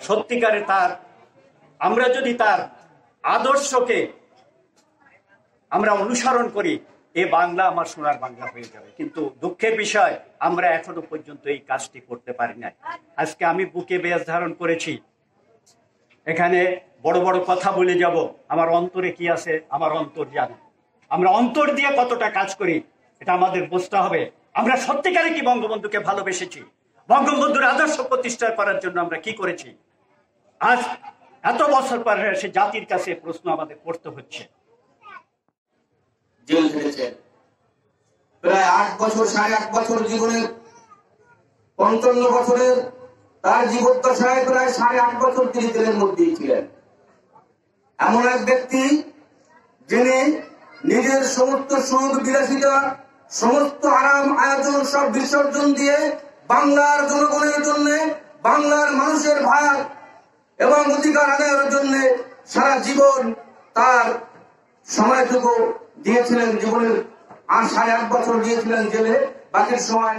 সত্যিকারে তার, আমরা যদি তার আদর্শকে আমরা অনুসরণ করি, এ বাংলা আমার সোনার বাংলা হয়ে যাবে। কিন্তু দুঃখের বিষয়, আমরা এখনও পর্যন্ত এই কাজটি করতে পারি নাই। আজকে আমি বুকে বেশ ধারণ করেছি। এখানে বড় বড় কথা বলে যাব। আমার অন্তরে কি আছে? আমার অন্তর জানে। আমরা অন্তর দিয়ে কতটা কাজ করি, এটা আমাদের বুঝতে হবে। আমরা সত্যিকারে কি বঙ্গবন্ধুকে ভালোবেসেছি? বঙ্গবন্ধুর আদর্শ প্রতিষ্ঠা করার জন্য আমরা কি করেছি? আজ এত বছর পর সে জাতির কাছে প্রশ্ন আমাদের করতে হচ্ছে। জেল খেটেছেন প্রায় আট বছর, সাড়ে আট বছর জীবনের, পঞ্চান্ন বছরের তার জীবদ্দশায় প্রায় সাড়ে আট বছর তিনি জেলের মধ্যেই ছিলেন। এমন এক ব্যক্তি যিনি নিজের সমস্ত সুখ, বিলাসিতা, সমস্ত আরাম, আয়োজন সব বিসর্জন দিয়ে বাংলার জনগণের জন্য, বাংলার মানুষের ভাগ এবং অধিকার আদায়ের জন্য সারা জীবন তার সময়টুকু দিয়েছিলেন জীবনের আর সাড়ে আট বছর দিয়েছিলেন জেলে বাকি সময়